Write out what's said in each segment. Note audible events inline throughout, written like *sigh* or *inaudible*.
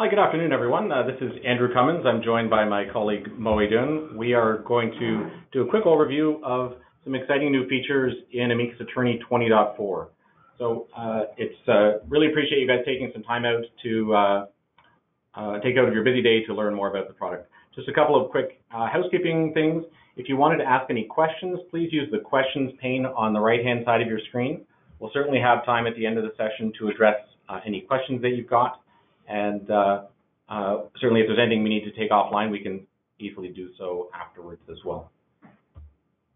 Hi, good afternoon, everyone. Uh, this is Andrew Cummins. I'm joined by my colleague Moe Dun. We are going to do a quick overview of some exciting new features in Amicus Attorney 20.4. So uh, it's uh, really appreciate you guys taking some time out to uh, uh, take out of your busy day to learn more about the product. Just a couple of quick uh, housekeeping things. If you wanted to ask any questions, please use the questions pane on the right-hand side of your screen. We'll certainly have time at the end of the session to address any questions that you've got. And uh, uh, certainly if there's anything we need to take offline, we can easily do so afterwards as well.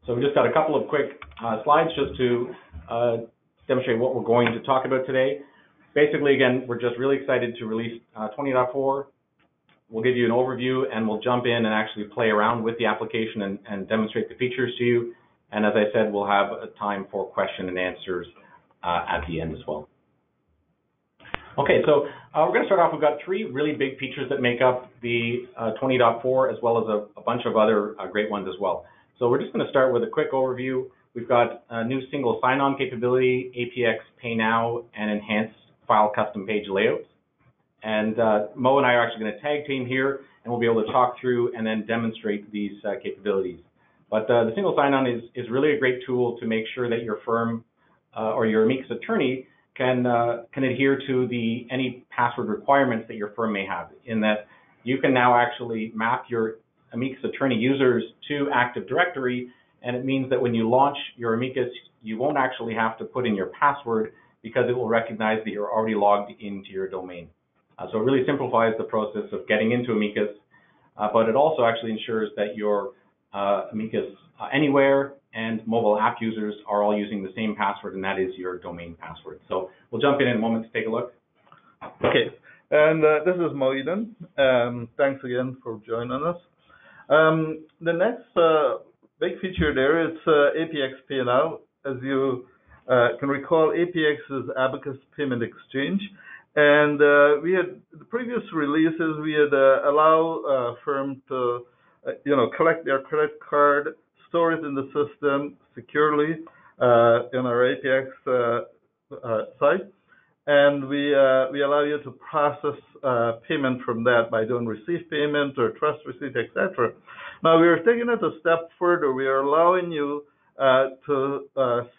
So we just got a couple of quick uh, slides just to uh, demonstrate what we're going to talk about today. Basically, again, we're just really excited to release uh, 20.4. We'll give you an overview and we'll jump in and actually play around with the application and, and demonstrate the features to you. And as I said, we'll have a time for question and answers uh, at the end as well. Okay, so uh, we're going to start off. We've got three really big features that make up the uh, 20.4 as well as a, a bunch of other uh, great ones as well. So we're just going to start with a quick overview. We've got a new single sign-on capability, APX Pay Now, and enhanced file custom page layouts. And uh, Mo and I are actually going to tag team here, and we'll be able to talk through and then demonstrate these uh, capabilities. But uh, the single sign-on is, is really a great tool to make sure that your firm or your Amicus attorney can uh, can adhere to the any password requirements that your firm may have. In that you can now actually map your Amicus Attorney users to Active Directory, and it means that when you launch your Amicus, you won't actually have to put in your password because it will recognize that you're already logged into your domain. Uh, so it really simplifies the process of getting into Amicus, uh, but it also actually ensures that your uh, Amicus uh, Anywhere and mobile app users are all using the same password, and that is your domain password. So we'll jump in in a moment to take a look. Okay, and uh, this is Moeden. Um, thanks again for joining us. Um, the next uh, big feature there is uh, APX Pay. As you uh, can recall, APX is Abacus Payment Exchange. And uh, we had the previous releases, we had uh, allow firm to, you know, collect their credit card store it in the system securely uh, in our APX uh, uh, site. And we, uh, we allow you to process uh, payment from that by doing receive payment or trust receipt, etc. Now we are taking it a step further. We are allowing you to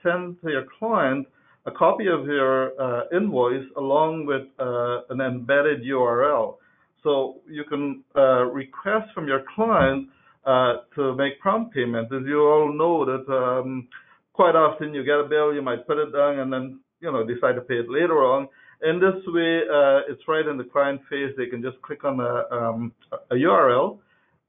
send to your client a copy of your invoice along with an embedded URL. So you can request from your client uh, to make prompt payment. As you all know that um, quite often you get a bill, you might put it down and then you know decide to pay it later on. In this way, uh, it's right in the client face. They can just click on a, um, a URL,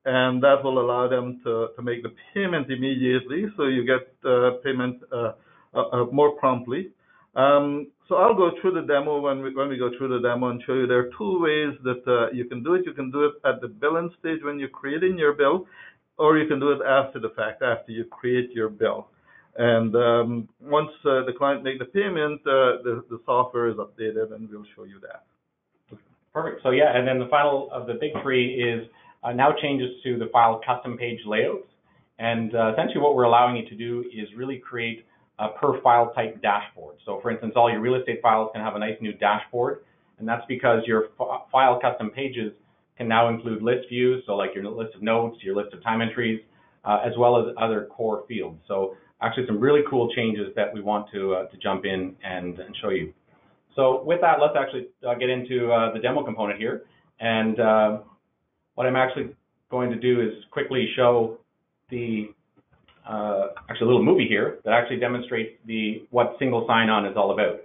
and that will allow them to, to make the payment immediately. So you get uh, payment uh, uh, more promptly. Um, so I'll go through the demo when we, when we go through the demo and show you there are two ways that uh, you can do it. You can do it at the billing stage when you're creating your bill, or you can do it after the fact, after you create your bill. And um, once uh, the client make the payment, uh, the, the software is updated, and we'll show you that. Perfect. So yeah, and then the final of the big three is uh, now changes to the file custom page layouts. And uh, essentially what we're allowing you to do is really create a per file type dashboard. So for instance, all your real estate files can have a nice new dashboard, and that's because your file custom pages can now include list views, so like your list of notes, your list of time entries, uh, as well as other core fields. So actually some really cool changes that we want to, uh, to jump in and, and, show you. So with that, let's actually uh, get into uh, the demo component here. And uh, what I'm actually going to do is quickly show the uh, actually a little movie here that actually demonstrates the what single sign-on is all about.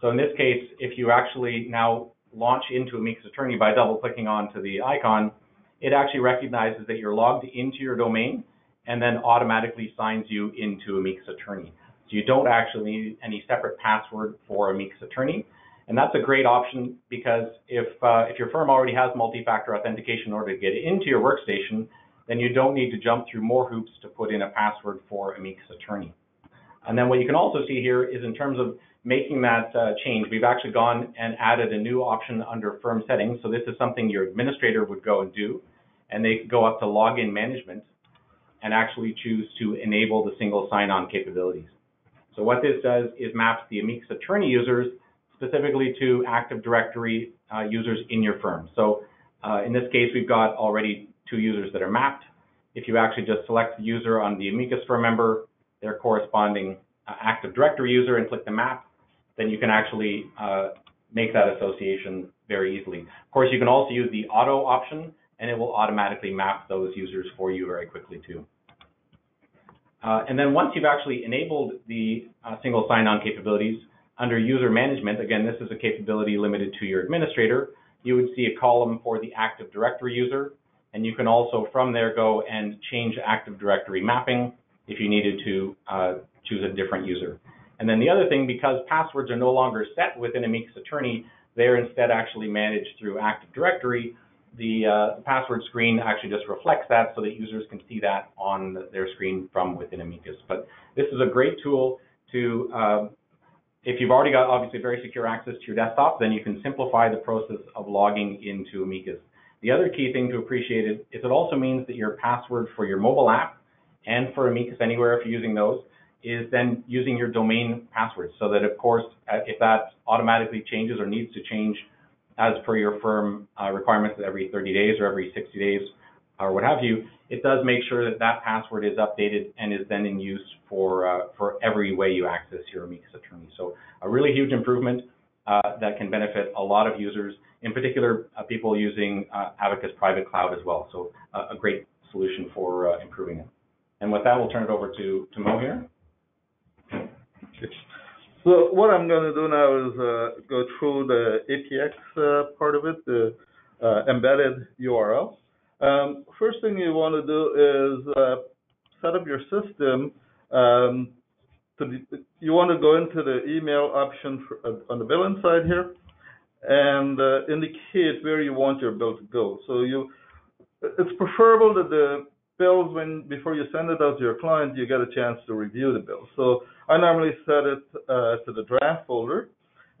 So in this case, if you actually now launch into Amicus Attorney by double-clicking onto the icon, it actually recognizes that you're logged into your domain and then automatically signs you into Amicus Attorney. So you don't actually need any separate password for Amicus Attorney. And that's a great option because if, uh, if your firm already has multi-factor authentication in order to get into your workstation, then you don't need to jump through more hoops to put in a password for Amicus Attorney. And then what you can also see here is in terms of making that uh, change, we've actually gone and added a new option under firm settings. So this is something your administrator would go and do, and they go up to login management and actually choose to enable the single sign-on capabilities. So what this does is maps the Amicus Attorney users specifically to Active Directory uh, users in your firm. So uh, in this case, we've got already two users that are mapped. If you actually just select the user on the Amicus firm member, their corresponding uh, Active Directory user and click the map, then you can actually uh, make that association very easily. Of course, you can also use the auto option and it will automatically map those users for you very quickly too. Uh, and then once you've actually enabled the uh, single sign-on capabilities, under user management, again, this is a capability limited to your administrator, you would see a column for the Active Directory user, and you can also from there go and change Active Directory mapping if you needed to uh, choose a different user. And then the other thing, because passwords are no longer set within Amicus Attorney, they're instead actually managed through Active Directory, the, uh, password screen actually just reflects that so that users can see that on their screen from within Amicus. But this is a great tool to, uh, if you've already got obviously very secure access to your desktop, then you can simplify the process of logging into Amicus. The other key thing to appreciate is, is it also means that your password for your mobile app and for Amicus Anywhere, if you're using those, is then using your domain password so that of course, uh, if that automatically changes or needs to change as per your firm uh, requirements every 30 days or every 60 days or what have you, it does make sure that that password is updated and is then in use for uh, for every way you access your Amicus Attorney. So a really huge improvement uh, that can benefit a lot of users, in particular uh, people using uh, Abacus Private Cloud as well. So uh, a great solution for improving it. And with that, we'll turn it over to, to Mo here. So what I'm going to do now is uh, go through the APX uh, part of it, the uh, embedded URL. Um, first thing you want to do is uh, set up your system. Um, to you want to go into the email option for, uh, on the billing side here and uh, indicate where you want your bill to go. So you, it's preferable that the bills when before you send it out to your client, you get a chance to review the bill. So I normally set it uh, to the draft folder,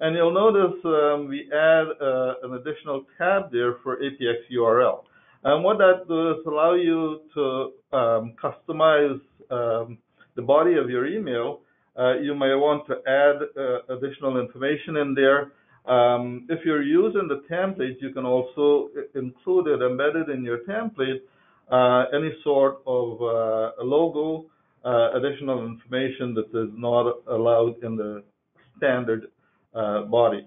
and you'll notice um, we add uh, an additional tab there for APX URL. And what that does is allow you to um, customize um, the body of your email. Uh, you may want to add uh, additional information in there. Um, if you're using the template, you can also include it embedded in your template uh, any sort of uh, logo, uh, additional information that is not allowed in the standard body.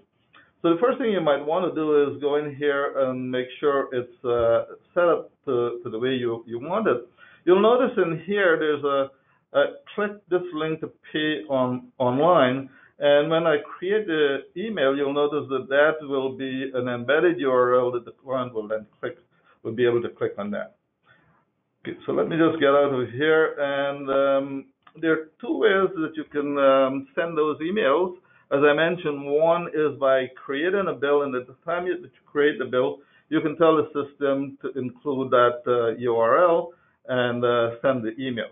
So the first thing you might want to do is go in here and make sure it's uh, set up to, to, the way you, you want it. You'll notice in here there's a, a, click this link to pay on online. And when I create the email, you'll notice that that will be an embedded URL that the client will then click, will be able to click on that. Okay, so let me just get out of here. And um, there are two ways that you can um, send those emails. As I mentioned, one is by creating a bill, and at the time you, that you create the bill, you can tell the system to include that uh, URL and uh, send the email.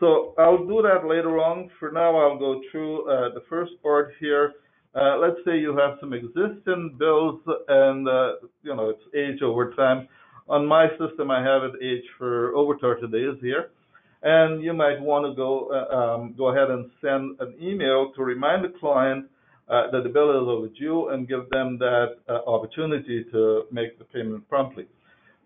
So I'll do that later on. For now, I'll go through uh, the first part here. Uh, let's say you have some existing bills and, uh, you know, it's age over time on my system, I have it aged for over 30 days here. And you might want to go uh, um, go ahead and send an email to remind the client uh, that the bill is overdue and give them that uh, opportunity to make the payment promptly.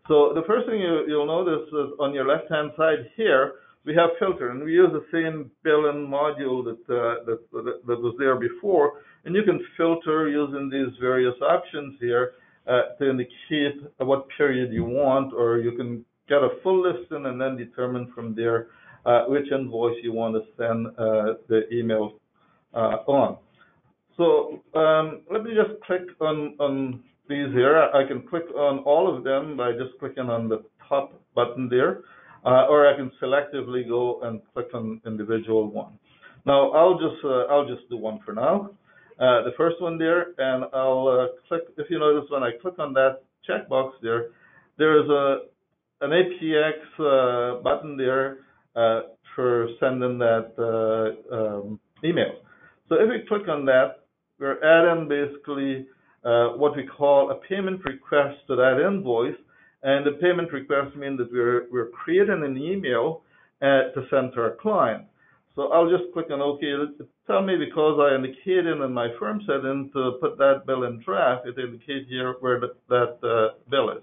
So the first thing you, will notice is on your left-hand side here, we have filter, and we use the same billing module that, uh, that, that was there before, and you can filter using these various options here uh, to indicate what period you want, or you can get a full listing and then determine from there uh, which invoice you want to send uh, the email uh, on. So um, let me just click on, on these here. I can click on all of them by just clicking on the top button there, or I can selectively go and click on individual one. Now I'll just uh, I'll just do one for now. Uh, the first one there, and I'll uh, click, if you notice when I click on that checkbox there, there is a an APX uh, button there uh, for sending that uh, um, email. So if we click on that, we're adding basically what we call a payment request to that invoice, and the payment request means that we're, we're creating an email to send to our client. So I'll just click on OK. tell me because I indicated in my firm setting to put that bill in draft, it indicates here where that uh, bill is.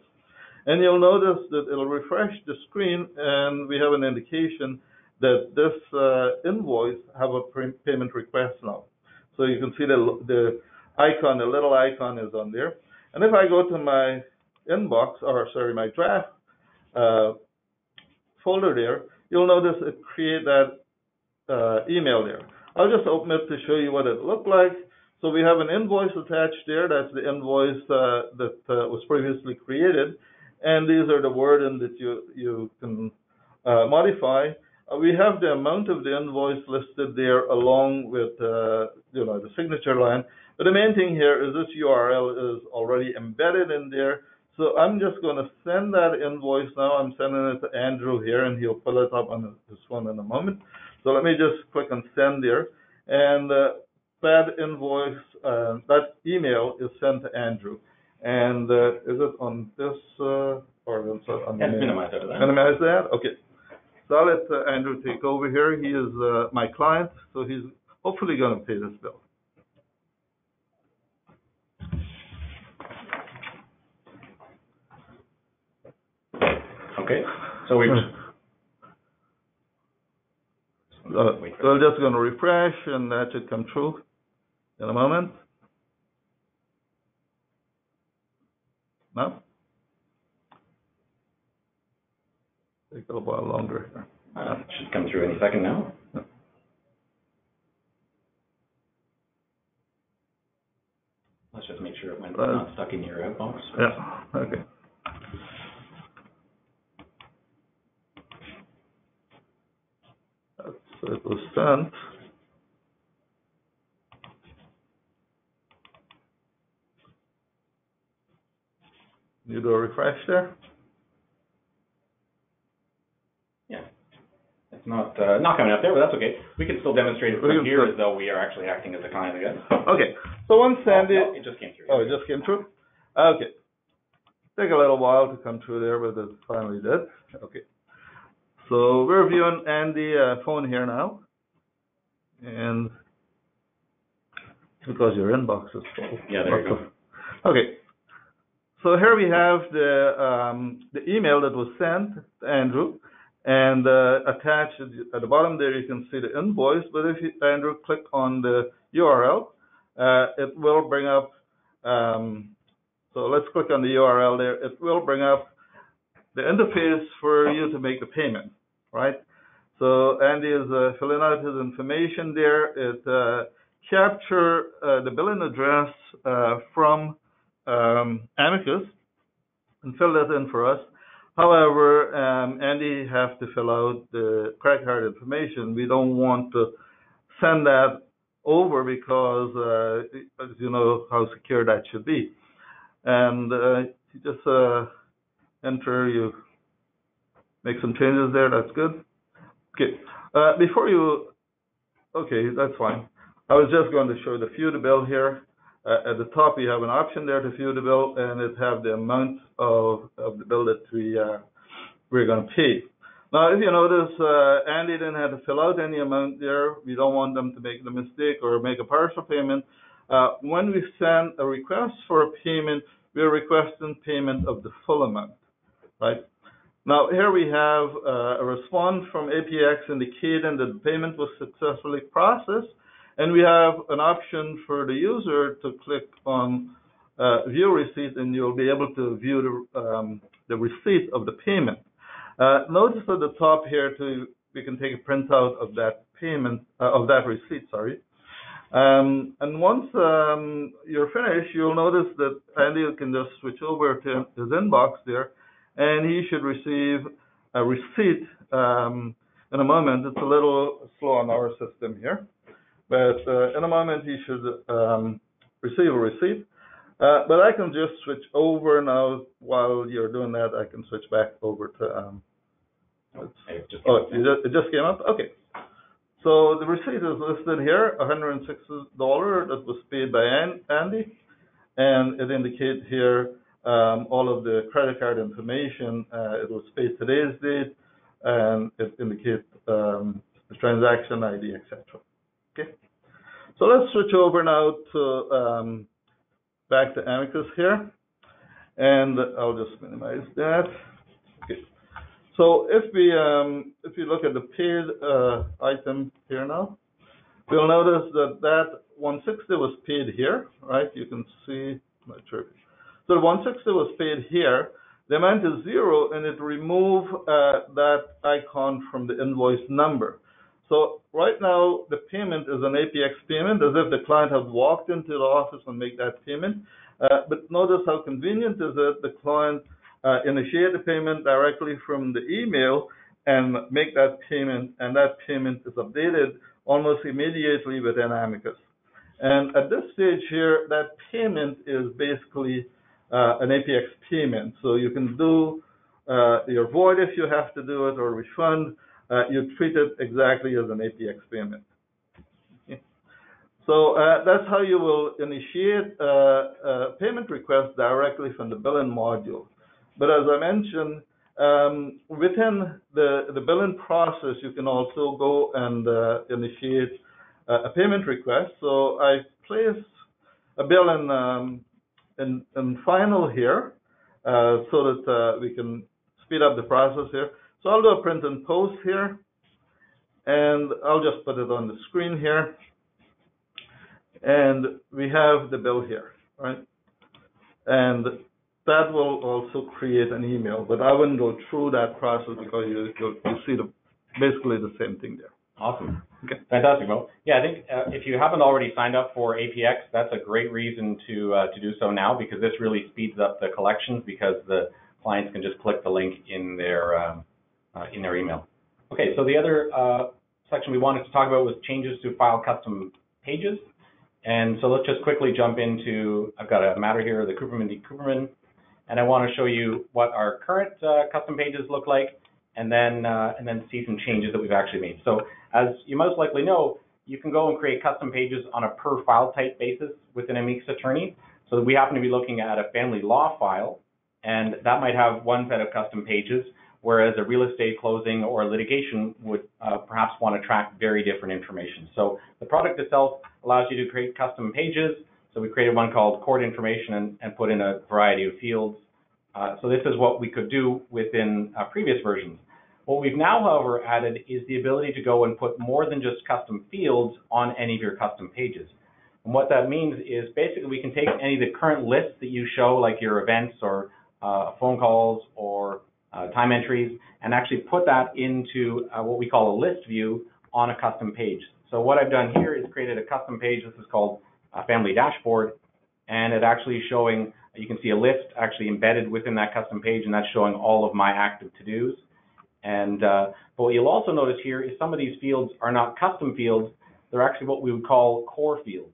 And you'll notice that it'll refresh the screen and we have an indication that this uh, invoice have a payment request now. So you can see the, the icon, the little icon is on there. And if I go to my inbox, or sorry, my draft uh, folder there, you'll notice it create that uh, email there. I'll just open it to show you what it looked like. So we have an invoice attached there. That's the invoice uh, that uh, was previously created. And these are the wording that you, you can uh, modify. Uh, we have the amount of the invoice listed there along with you know the signature line. But the main thing here is this URL is already embedded in there. So I'm just going to send that invoice now. I'm sending it to Andrew here, and he'll pull it up on his phone in a moment. So let me just click on send there. And uh, that invoice, uh, that email is sent to Andrew. And uh, is it on this, uh, or is it on the Yes, minimize that. Minimize that? Okay. So I'll let uh, Andrew take over here. He is uh, my client, so he's hopefully going to pay this bill. Okay, so we've, Uh, so I'm just going to refresh, and that should come true in a moment. No? Take a little while longer. here. uh, should come through any second now. Let's just make sure it went, Uh, not stuck in your outbox. Yeah, okay. That's, it was sent. You do a refresh there? Yeah. It's not, uh, not coming up there, but that's okay. We can still demonstrate it from here as though we are actually acting as a client, guess. Okay, so once Sandy, Oh, no, It just came through. oh, it just came through? Okay. Take a little while to come through there, but it finally did. Okay. So we're viewing Andy uh, phone here now. And because your inbox is full. Yeah, there you go. *laughs* Okay. So here we have the, um, the email that was sent to Andrew. And, uh, attached at the- bottom there, you can see the invoice, but if you, Andrew, click on the URL, uh, it will bring up, um, so let's click on the URL there. It will bring up the interface for you to make the payment, right? So Andy is uh, filling out his information there. It uh, capture uh, the billing address uh, from um, Amicus and fill that in for us. However, um, Andy have to fill out the credit card information. We don't want to send that over because, uh, as you know, how secure that should be. And uh, you just enter, you make some changes there. That's good. Okay. Uh, before you, okay, that's fine. I was just going to show the view the bill here. Uh, at the top, you have an option there to view the bill, and it have the amount of, of the bill that we uh, we're going to pay. Now, if you notice, uh, Andy didn't have to fill out any amount there. We don't want them to make the mistake or make a partial payment. Uh, when we send a request for a payment, we're requesting payment of the full amount, right? Now, here we have uh, a response from APX indicating that the payment was successfully processed, and we have an option for the user to click on uh, view receipt, and you'll be able to view the, um, the receipt of the payment. Uh, notice at the top here, too, we can take a printout of that payment uh, of that receipt. Sorry. Um, and once um, you're finished, you'll notice that Andy can just switch over to his inbox there, and he should receive a receipt um, in a moment. It's a little slow on our system here, but uh, in a moment he should um, receive a receipt. Uh, but I can just switch over now. While you're doing that, I can switch back over to. Um, Oh, it just oh, came it just, it just came up. Okay. So the receipt is listed here, $106 that was paid by Andy, and it indicates here all of the credit card information. Uh, it was paid today's date, and it indicates um, the transaction ID, etc. Okay. So let's switch over now to um, back to Amicus here, and I'll just minimize that. Okay. So if we um, if you look at the paid uh, item here now, we'll notice that that 160 was paid here, right? You can see, not sure. So the 160 was paid here. The amount is zero, and it remove uh, that icon from the invoice number. So right now, the payment is an APX payment, as if the client had walked into the office and make that payment. Uh, but notice how convenient is it the client uh, initiate the payment directly from the email and make that payment, and that payment is updated almost immediately within Amicus. And at this stage here, that payment is basically an APX payment. So you can do uh, your void if you have to do it or refund. Uh, you treat it exactly as an APX payment. So uh, that's how you will initiate a, a, payment request directly from the billing module. But as I mentioned, um, within the, the billing process, you can also go and uh, initiate a payment request. So I place a bill in, um, in, in final here uh, so that uh, we can speed up the process here. So I'll do a print and post here, and I'll just put it on the screen here. And we have the bill here, right? And that will also create an email, but I wouldn't go through that process because you, you, you see the, basically the same thing there. Awesome. Okay. Fantastic, Well, Yeah, I think uh, if you haven't already signed up for APX, that's a great reason to uh, to do so now because this really speeds up the collections because the clients can just click the link in their um, uh, in their email. Okay, so the other uh, section we wanted to talk about was changes to file custom pages. And so let's just quickly jump into, I've got a matter here, the Cooperman v. Cooperman, and I want to show you what our current uh, custom pages look like, and then uh, and then see some changes that we've actually made. So as you most likely know, you can go and create custom pages on a per file type basis within Amicus Attorney. So we happen to be looking at a family law file, and that might have one set of custom pages, whereas a real estate closing or litigation would uh, perhaps want to track very different information. So the product itself allows you to create custom pages. So we created one called court information and, and put in a variety of fields. Uh, so this is what we could do within uh, previous versions. What we've now, however, added is the ability to go and put more than just custom fields on any of your custom pages. And what that means is basically we can take any of the current lists that you show, like your events or uh, phone calls or uh, time entries and actually put that into uh, what we call a list view on a custom page. So what I've done here is created a custom page. This is called a family dashboard, and it actually showing, you can see a list actually embedded within that custom page, and that's showing all of my active to-dos. And uh, but what you'll also notice here is some of these fields are not custom fields. They're actually what we would call core fields,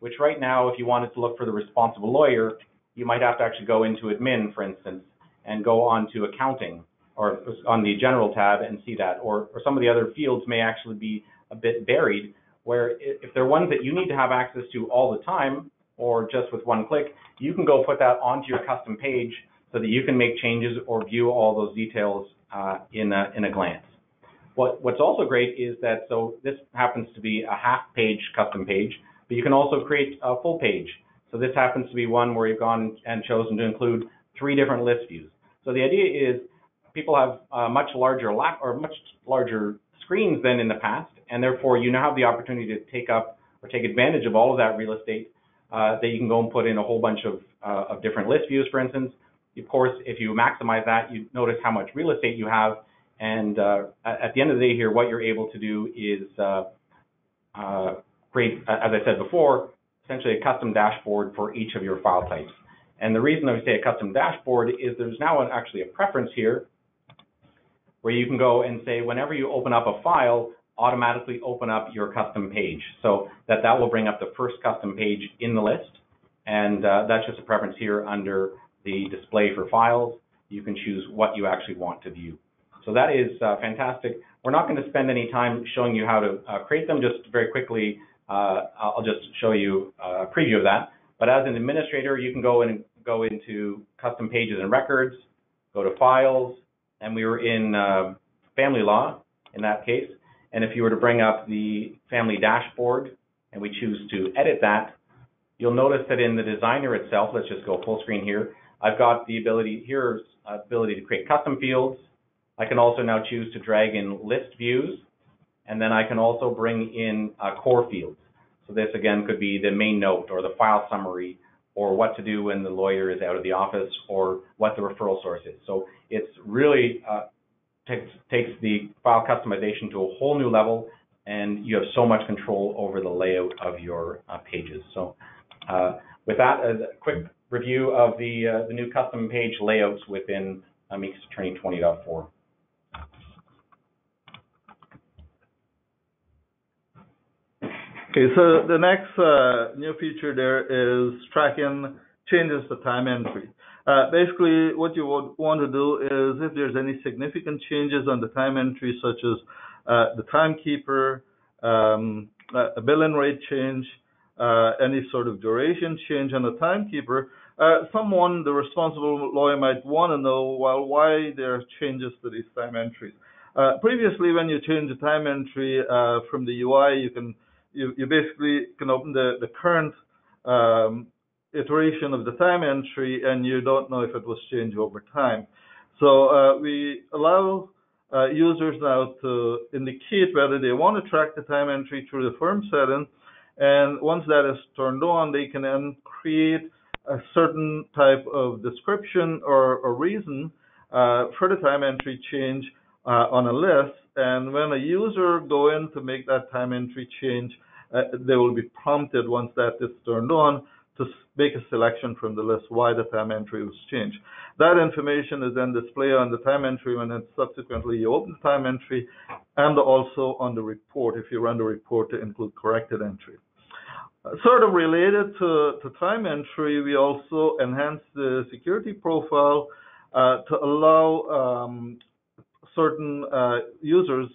which right now, if you wanted to look for the responsible lawyer, you might have to actually go into admin, for instance, and go on to accounting or on the general tab and see that. Or, or some of the other fields may actually be a bit buried, where if they're ones that you need to have access to all the time or just with one click, you can go put that onto your custom page so that you can make changes or view all those details uh, in, a, in a glance. What, what's also great is that, so this happens to be a half page custom page, but you can also create a full page. So this happens to be one where you've gone and chosen to include three different list views. So the idea is people have uh, much larger lap or much larger screens than in the past, and therefore you now have the opportunity to take up or take advantage of all of that real estate uh, that you can go and put in a whole bunch of, uh, of different list views, for instance. Of course, if you maximize that, you notice how much real estate you have, and uh, at the end of the day here, what you're able to do is uh, uh, create, as I said before, essentially a custom dashboard for each of your file types. And the reason I say a custom dashboard is there's now an, actually a preference here where you can go and say whenever you open up a file, automatically open up your custom page. So that that will bring up the first custom page in the list. And uh, that's just a preference here under the display for files. You can choose what you actually want to view. So that is uh, fantastic. We're not going to spend any time showing you how to uh, create them. Just very quickly, uh, I'll just show you a preview of that. But as an administrator, you can go and go into custom pages and records, go to files, and we were in uh, family law in that case. And if you were to bring up the family dashboard, and we choose to edit that, you'll notice that in the designer itself, let's just go full screen here, I've got the ability, here's ability to create custom fields. I can also now choose to drag in list views, and then I can also bring in uh, core fields. So this again could be the main note or the file summary or what to do when the lawyer is out of the office or what the referral source is. So it's really uh, takes, takes the file customization to a whole new level and you have so much control over the layout of your uh, pages. So uh, with that, as a quick review of the, uh, the new custom page layouts within Amicus Attorney 20.4. Okay, so the next uh, new feature there is tracking changes to time entry. Uh, basically, what you would want to do is if there's any significant changes on the time entry, such as uh, the timekeeper, um, a billing rate change, uh, any sort of duration change on the timekeeper, uh, someone, the responsible lawyer, might want to know, well, why there are changes to these time entries. Uh, previously, when you change the time entry from the UI, you can you, you basically can open the, the current um, iteration of the time entry and you don't know if it was changed over time. So uh, we allow uh, users now to indicate whether they want to track the time entry through the firm setting. And once that is turned on, they can then create a certain type of description or, or reason uh, for the time entry change uh, on a list. And when a user go in to make that time entry change, uh, they will be prompted once that is turned on to make a selection from the list why the time entry was changed. That information is then displayed on the time entry when it's subsequently you open the time entry and also on the report if you run the report to include corrected entry. Sort of related to, time entry, we also enhanced the security profile uh, to allow um, certain uh, users,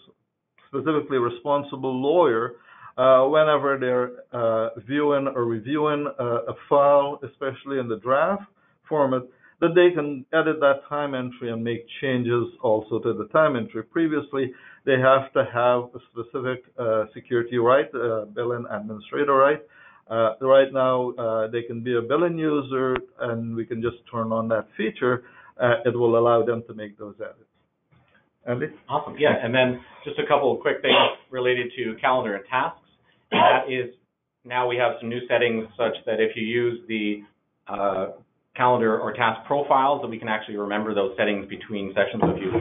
specifically responsible lawyer, uh, whenever they're viewing or reviewing a, file, especially in the draft format, that they can edit that time entry and make changes also to the time entry. Previously, they have to have a specific uh, security right, uh, billing administrator right. Uh, right now, uh, they can be a billing user, and we can just turn on that feature. it will allow them to make those edits. Andy? Awesome. Yeah, and then just a couple of quick things related to calendar and tasks. And that is now we have some new settings such that if you use the uh, calendar or task profiles, that we can actually remember those settings between sessions if you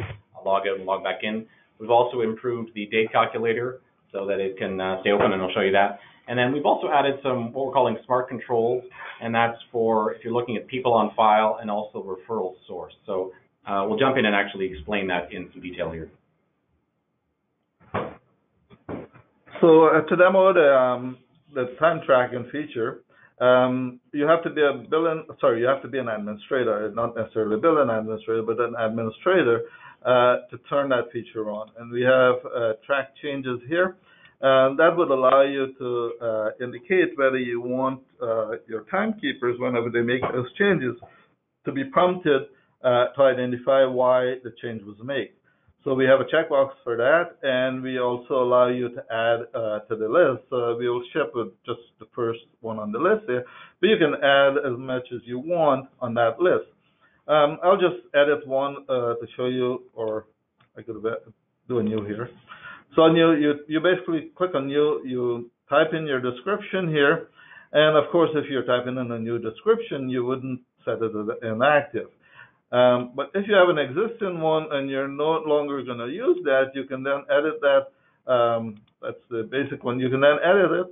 log out and log back in. We've also improved the date calculator so that it can uh, stay open, and I'll show you that. And then we've also added some what we're calling smart controls, and that's for if you're looking at people on file and also referral source. So uh, we'll jump in and actually explain that in some detail here. So uh, to demo the um, the time tracking feature, um, you have to be a billing sorry, you have to be an administrator, not necessarily a billing administrator, but an administrator to turn that feature on. And we have uh, track changes here. And that would allow you to uh, indicate whether you want uh, your timekeepers, whenever they make those changes, to be prompted uh, to identify why the change was made. So we have a checkbox for that, and we also allow you to add uh, to the list. So we will ship with just the first one on the list here, but you can add as much as you want on that list. Um, I'll just edit one uh, to show you, or I could do a new here. So new, you you basically click on new, you type in your description here, and of course, if you're typing in a new description, you wouldn't set it as inactive. Um, but if you have an existing one and you're no longer going to use that, you can then edit that. Um, that's the basic one. You can then edit it,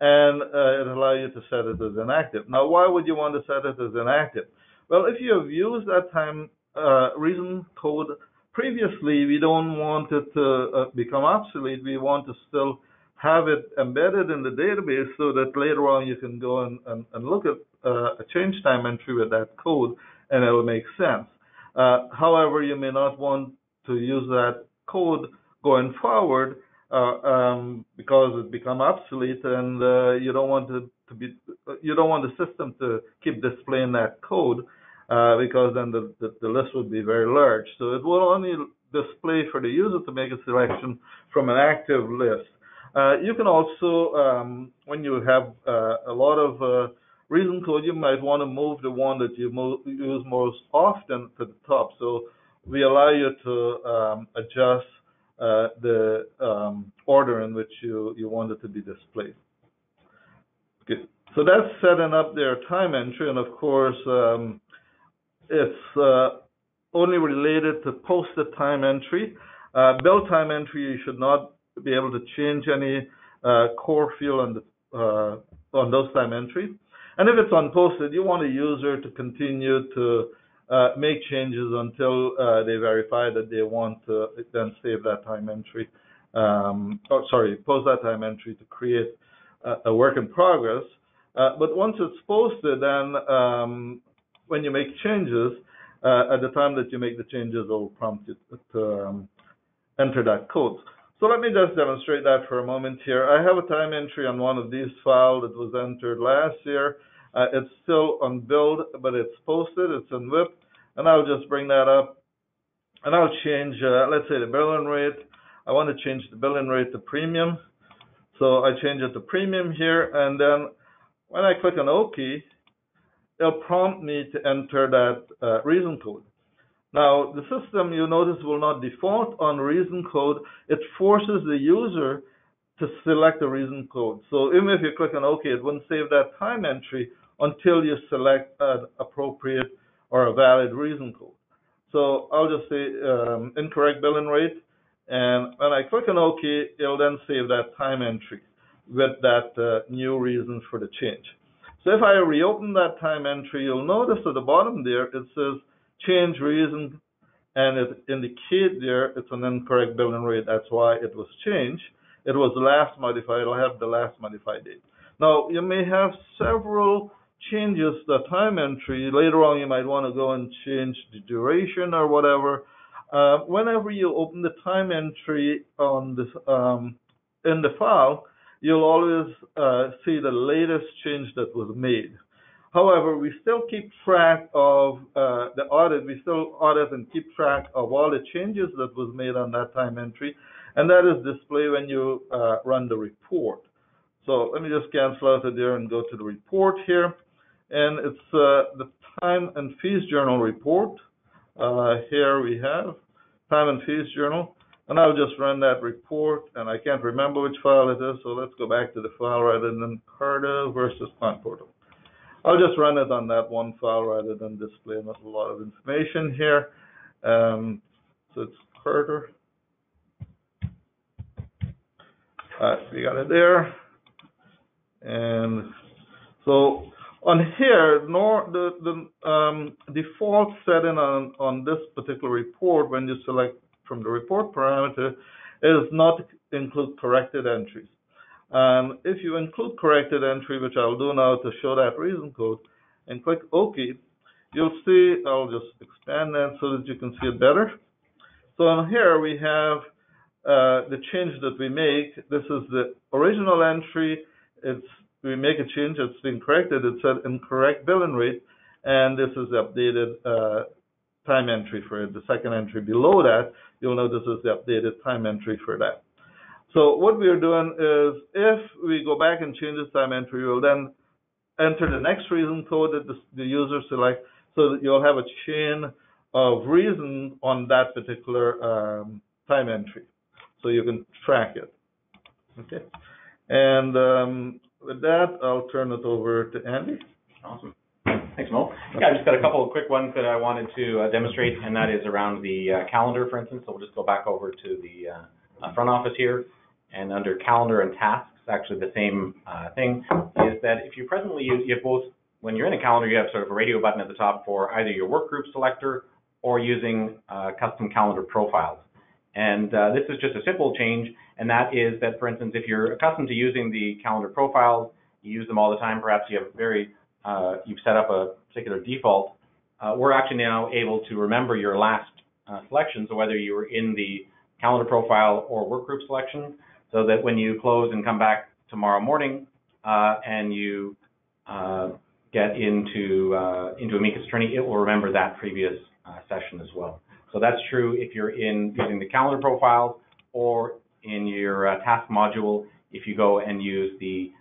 and uh, it allows you to set it as inactive. Now, why would you want to set it as inactive? Well, if you have used that time uh, reason code previously, we don't want it to uh, become obsolete. We want to still have it embedded in the database so that later on you can go and, and, and look at uh, a change time entry with that code and it will make sense. Uh, however, you may not want to use that code going forward uh, um, because it become obsolete, and uh, you don't want to, to, be you don't want the system to keep displaying that code uh, because then the, the, the list would be very large. So it will only display for the user to make a selection from an active list. Uh, you can also, um, when you have uh, a lot of uh, reason code, you might want to move the one that you mo use most often to the top. So we allow you to um, adjust uh, the um, order in which you, you want it to be displayed. Okay. So that's setting up their time entry, and of course, um, it's uh, only related to posted time entry. Uh, build time entry, you should not be able to change any uh, core field on the on those time entries. And if it's unposted, you want a user to continue to make changes until they verify that they want to then save that time entry. Um, or sorry, post that time entry to create a, work in progress. But once it's posted, then um, when you make changes, uh, at the time that you make the changes, it will prompt you to um, enter that code. So let me just demonstrate that for a moment here. I have a time entry on one of these files that was entered last year. Uh, it's still on build, but it's posted, it's in WIP, and I'll just bring that up. And I'll change, uh, let's say the billing rate. I want to change the billing rate to premium. So I change it to premium here, and then when I click on OK, it'll prompt me to enter that uh, reason code. Now, the system, you notice, will not default on reason code. It forces the user to select the reason code. So even if you click on OK, it wouldn't save that time entry until you select an appropriate or a valid reason code. So I'll just say um, incorrect billing rate, and when I click on OK, it'll then save that time entry with that uh, new reason for the change. So if I reopen that time entry, you'll notice at the bottom there, it says change reason, and it indicates there it's an incorrect billing rate. That's why it was changed. It was last modified. It'll have the last modified date. Now, you may have several changes the time entry. Later on, you might want to go and change the duration or whatever. Uh, whenever you open the time entry on this um, in the file, you'll always uh, see the latest change that was made. However, we still keep track of uh, the audit. We still audit and keep track of all the changes that was made on that time entry, and that is displayed when you uh, run the report. So let me just cancel out of there and go to the report here, and it's uh, the time and fees journal report. Uh, here we have time and fees journal. And I'll just run that report, and I can't remember which file it is, so let's go back to the file rather than Carter versus Plant Portal. I'll just run it on that one file rather than display a lot of information here. Um, so it's Carter. Uh, we got it there. And so on here, nor the, the um, default setting on, on this particular report when you select from the report parameter is not include corrected entries. Um, if you include corrected entry, which I'll do now to show that reason code, and click OK, you'll see, I'll just expand that so that you can see it better. So on here we have uh, the change that we make. This is the original entry. It's we make a change, it's been corrected. It said incorrect billing rate, and this is the updated uh, time entry for it. The second entry below that, you'll notice is the updated time entry for that. So what we are doing is if we go back and change this time entry, we'll then enter the next reason code that the, the user selects so that you'll have a chain of reason on that particular um, time entry. So you can track it. Okay. And um, with that, I'll turn it over to Andy. Awesome. Thanks, Mo. Yeah, I just got a couple of quick ones that I wanted to uh, demonstrate, and that is around the uh, calendar, for instance. So we'll just go back over to the uh, front office here, and under calendar and tasks, actually the same thing, is that if you presently use, you have both, when you're in a calendar, you have sort of a radio button at the top for either your work group selector or using custom calendar profiles. And uh, this is just a simple change, and that is that, for instance, if you're accustomed to using the calendar profiles, you use them all the time, perhaps you have very, uh, you've set up a particular default, uh, we're actually now able to remember your last uh, selection, so whether you were in the calendar profile or work group selection, so that when you close and come back tomorrow morning uh, and you uh, get into uh, into Amicus Attorney, it will remember that previous session as well. So that's true if you're in using the calendar profile or in your task module, if you go and use the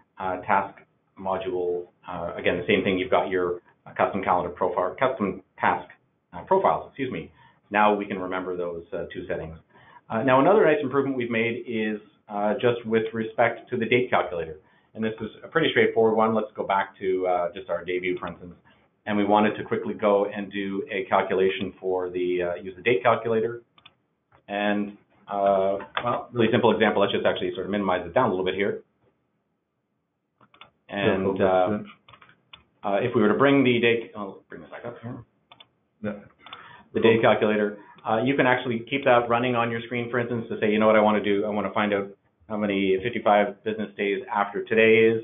task module, uh, again, the same thing, you've got your custom calendar profile, custom task uh, profiles, excuse me. Now we can remember those uh, two settings. Uh, now another nice improvement we've made is uh, just with respect to the date calculator. And this is a pretty straightforward one. Let's go back to uh, just our debut, for instance. And we wanted to quickly go and do a calculation for the, uh, use the date calculator. And, uh, well, really simple example. Let's just actually sort of minimize it down a little bit here. And uh, uh, if we were to bring the date, I'll bring this back up here. The date calculator, uh, you can actually keep that running on your screen, for instance, to say, you know what I want to do? I want to find out how many 55 business days after today is,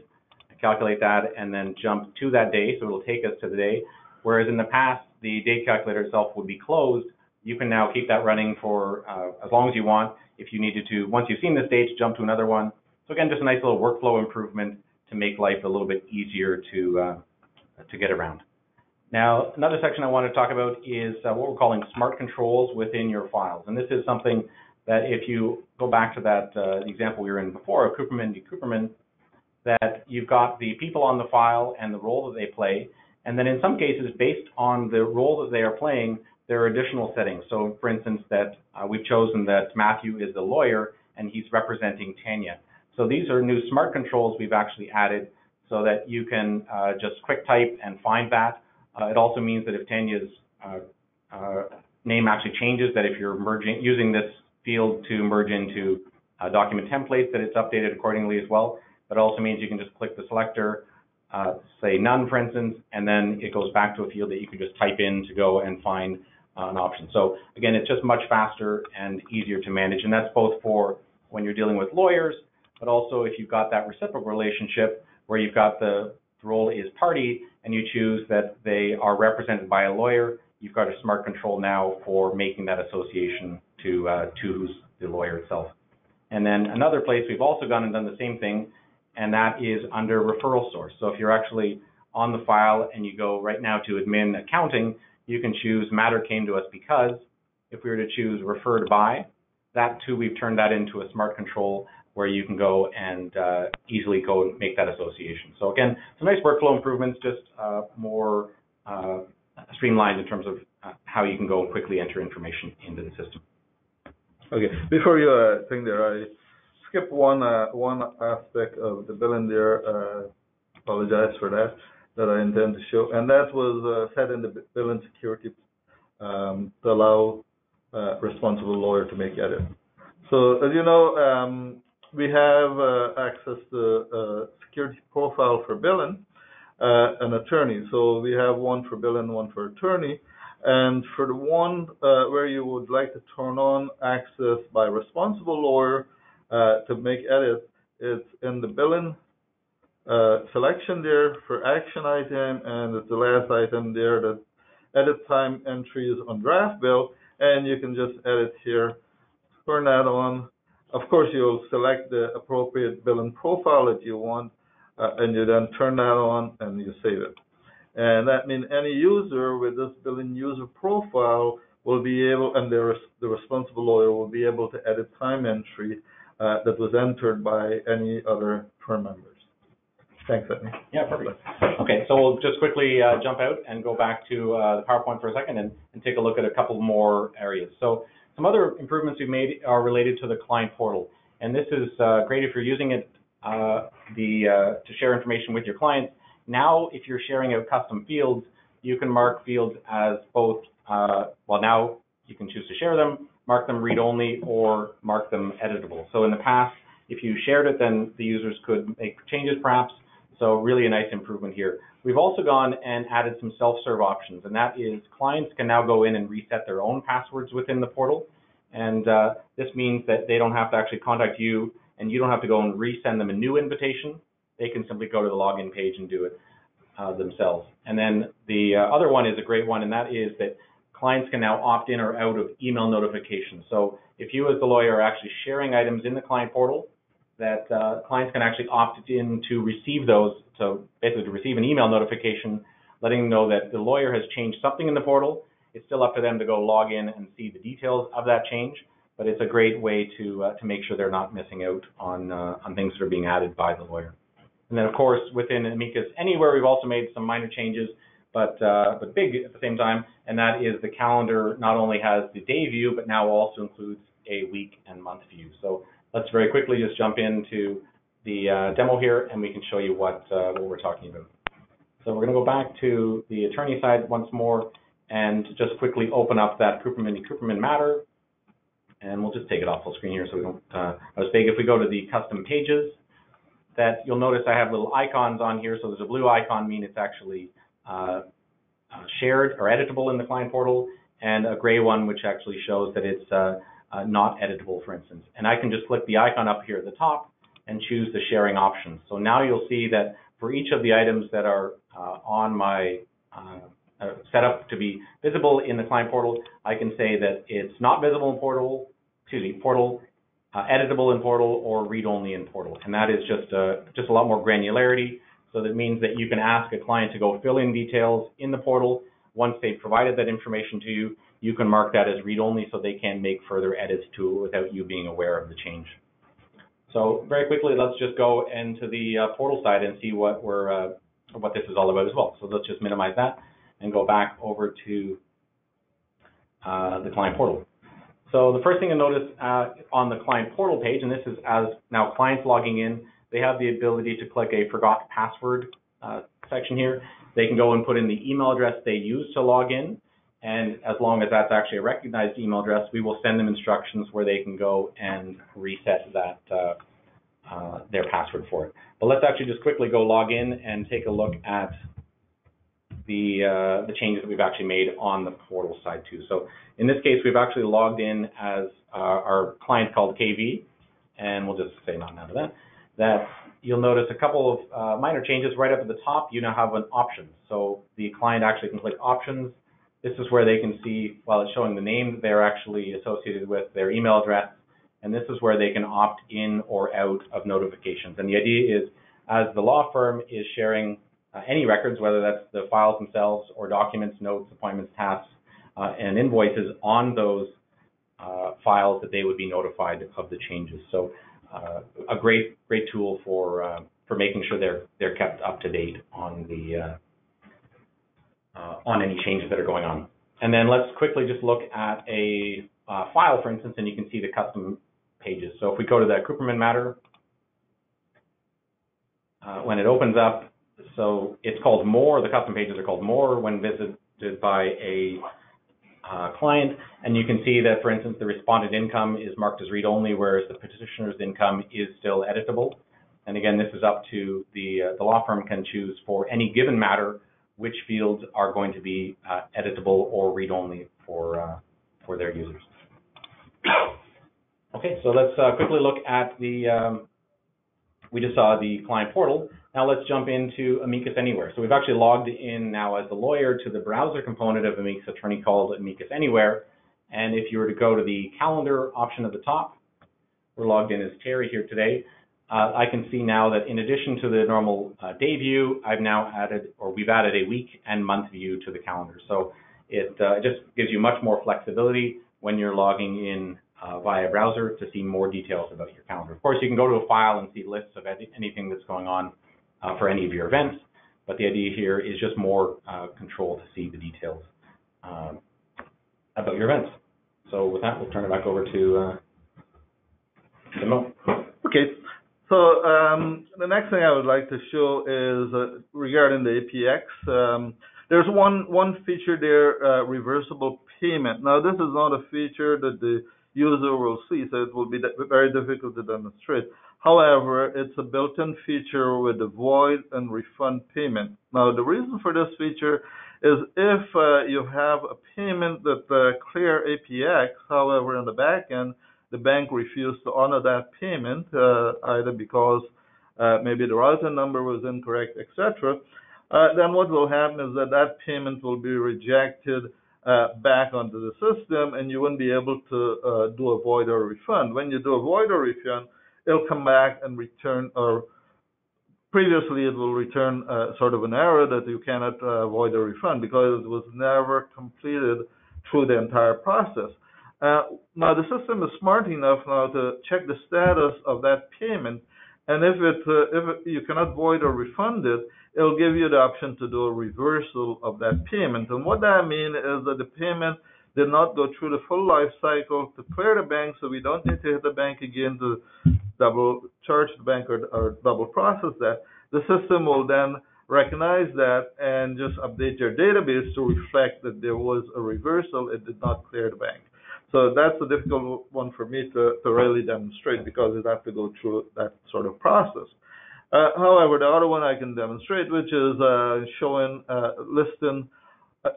calculate that, and then jump to that day, so it'll take us to the day. Whereas in the past, the date calculator itself would be closed. You can now keep that running for uh, as long as you want. If you needed to, once you've seen this date, jump to another one. So again, just a nice little workflow improvement to make life a little bit easier to uh, to get around. Now, another section I want to talk about is uh, what we're calling smart controls within your files. And this is something that if you go back to that uh, example we were in before of Cooperman v. Cooperman, that you've got the people on the file and the role that they play. And then in some cases, based on the role that they are playing, there are additional settings. So for instance, that uh, we've chosen that Matthew is the lawyer and he's representing Tanya. So these are new smart controls we've actually added so that you can uh, just quick type and find that. Uh, it also means that if Tanya's uh, uh, name actually changes, that if you're merging using this field to merge into document templates, that it's updated accordingly as well. That also means you can just click the selector, uh, say none, for instance, and then it goes back to a field that you can just type in to go and find uh, an option. So again, it's just much faster and easier to manage, and that's both for when you're dealing with lawyers, but also if you've got that reciprocal relationship where you've got the role is party and you choose that they are represented by a lawyer, you've got a smart control now for making that association to uh, to who's the lawyer itself. And then another place we've also gone and done the same thing, and that is under referral source. So if you're actually on the file and you go right now to admin accounting, you can choose matter came to us because. If we were to choose referred by, that too, we've turned that into a smart control where you can go and uh, easily go and make that association. So again, some nice workflow improvements, just uh, more uh, streamlined in terms of uh, how you can go and quickly enter information into the system. Okay, before you uh, think there, I skip one uh, one aspect of the bill billing there. apologize for that. That I intend to show, and that was set in the billing security um, to allow responsible lawyer to make edit. So as you know, um, we have uh, access to uh, security profile for billing uh, and attorney. So we have one for billing, one for attorney. And for the one where you would like to turn on access by responsible lawyer to make edits, it's in the billing uh, selection there for action item, and it's the last item there that edit time entries on draft bill, and you can just edit here, turn that on, of course, you'll select the appropriate billing profile that you want, uh, and you then turn that on and you save it. And that means any user with this billing user profile will be able, and the, the responsible lawyer will be able to edit time entry uh, that was entered by any other firm members. Thanks, Edney. Yeah, perfect. Okay, so we'll just quickly uh, jump out and go back to uh, the PowerPoint for a second and, and take a look at a couple more areas. So some other improvements we've made are related to the client portal. And this is uh, great if you're using it uh, the, uh, to share information with your clients. Now, if you're sharing out custom fields, you can mark fields as both, uh, well, now you can choose to share them, mark them read-only, or mark them editable. So in the past, if you shared it, then the users could make changes perhaps. So really a nice improvement here. We've also gone and added some self-serve options, and that is clients can now go in and reset their own passwords within the portal. And uh, this means that they don't have to actually contact you, and you don't have to go and resend them a new invitation. They can simply go to the login page and do it uh, themselves. And then the uh, other one is a great one, and that is that clients can now opt in or out of email notifications. So if you as the lawyer are actually sharing items in the client portal, that uh, clients can actually opt in to receive those, so basically to receive an email notification letting them know that the lawyer has changed something in the portal. It's still up to them to go log in and see the details of that change, but it's a great way to uh, to make sure they're not missing out on uh, on things that are being added by the lawyer. And then, of course, within Amicus Anywhere, we've also made some minor changes, but uh, but big at the same time, and that is the calendar not only has the day view, but now also includes a week and month view. So let's very quickly just jump into the uh, demo here, and we can show you what uh, what we're talking about. So we're going to go back to the attorney side once more, and just quickly open up that Cooperman. Cooperman matter, and we'll just take it off full screen here so we don't uh, mistake. If we go to the custom pages, that you'll notice I have little icons on here. So there's a blue icon, mean it's actually uh, uh, shared or editable in the client portal, and a gray one which actually shows that it's uh, uh, not editable, for instance. And I can just click the icon up here at the top and choose the sharing options. So now you'll see that for each of the items that are uh, on my uh, up to be visible in the client portal, I can say that it's not visible in portal, excuse me, portal, uh, editable in portal, or read-only in portal. And that is just a, just a lot more granularity. So that means that you can ask a client to go fill in details in the portal. Once they've provided that information to you, you can mark that as read-only so they can make further edits to it without you being aware of the change. So very quickly, let's just go into the uh, portal side and see what we're uh, what this is all about as well. So let's just minimize that and go back over to uh, the client portal. So the first thing to notice uh, on the client portal page, and this is as now clients logging in, they have the ability to click a forgot password uh, section here. They can go and put in the email address they use to log in, and as long as that's actually a recognized email address, we will send them instructions where they can go and reset that uh, uh, their password for it. But let's actually just quickly go log in and take a look at the uh, the changes that we've actually made on the portal side too. So in this case, we've actually logged in as uh, our client called KV, and we'll just say not none of that. That you'll notice a couple of uh, minor changes right up at the top. You now have an option, so the client actually can click options. This is where they can see, while it's showing the name that they're actually associated with, their email address, and this is where they can opt in or out of notifications. And the idea is, as the law firm is sharing uh, any records, whether that's the files themselves or documents, notes, appointments, tasks, uh, and invoices on those uh, files that they would be notified of the changes. So uh, a great great tool for uh, for making sure they're they're kept up to date on the uh, on any changes that are going on. And then let's quickly just look at a file, for instance, and you can see the custom pages. So if we go to that Cooperman matter, when it opens up, so it's called more, the custom pages are called more when visited by a uh, client. And you can see that, for instance, the respondent income is marked as read-only, whereas the petitioner's income is still editable. And again, this is up to the, uh, the law firm can choose for any given matter which fields are going to be uh, editable or read-only for, uh, for their users. Okay, so let's uh, quickly look at the, um, we just saw the client portal. Now let's jump into Amicus Anywhere. So we've actually logged in now as the lawyer to the browser component of Amicus Attorney called Amicus Anywhere. And if you were to go to the calendar option at the top, we're logged in as Terry here today. Uh, I can see now that in addition to the normal uh, day view, I've now added, or we've added a week and month view to the calendar. So it uh, just gives you much more flexibility when you're logging in uh, via browser to see more details about your calendar. Of course, you can go to a file and see lists of anything that's going on uh, for any of your events. But the idea here is just more uh, control to see the details um, about your events. So with that, we'll turn it back over to Mo. Okay. So um, the next thing I would like to show is uh, regarding the APX. Um, there's one one feature there, uh, reversible payment. Now this is not a feature that the user will see, so it will be very difficult to demonstrate. However, it's a built-in feature with the void and refund payment. Now, the reason for this feature is if uh, you have a payment that uh, clear APX, however, in the back end, the bank refused to honor that payment, uh, either because uh, maybe the routing number was incorrect, etc., uh, then what will happen is that that payment will be rejected back onto the system, and you wouldn't be able to do a void or refund. When you do a void or refund, it'll come back and return, or previously it will return uh, sort of an error that you cannot uh, avoid a refund because it was never completed through the entire process. Uh, now the system is smart enough now to check the status of that payment, and if it uh, if it, you cannot void or refund it, it'll give you the option to do a reversal of that payment. And what that means is that the payment did not go through the full life cycle to clear the bank, so we don't need to hit the bank again to double charge the bank or, or double process that. The system will then recognize that and just update your database to reflect that there was a reversal, it did not clear the bank. So that's a difficult one for me to, really demonstrate because it has to go through that sort of process. Uh, however, the other one I can demonstrate, which is uh, showing uh,